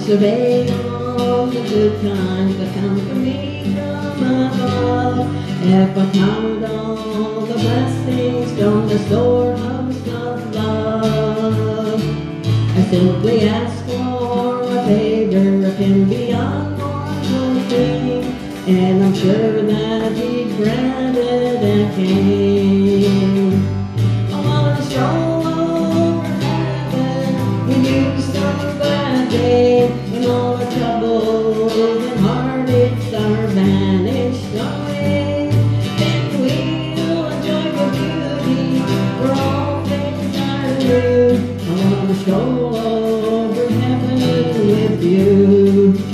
survey all the good times that come to me from above. If I count all the blessings from the storehouse of love, I simply ask for a favor of Him beyond mortal thing, and I'm sure that he granted and came. When all the troubles and heartaches are vanished away. Then we'll enjoy the beauty where all things are new. I wanna stroll over heaven with you.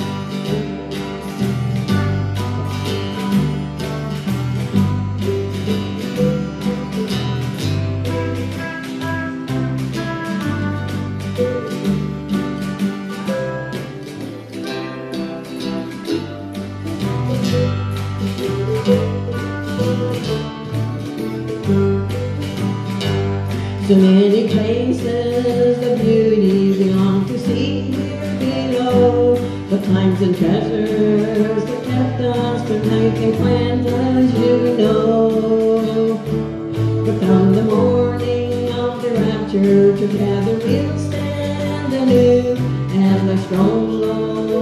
So many places the beauty we long to see here below. The times and treasures that kept us from making plans as you know. But from the morning of the rapture together we'll stand anew as I stroll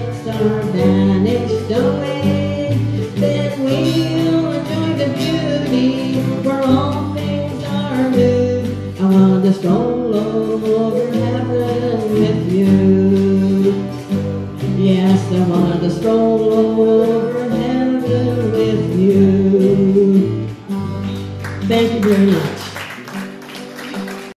heartaches are vanished away. Then we'll enjoy the beauty where all things are new. I want to stroll over heaven with you. Yes, I want to stroll over heaven with you. Thank you very much.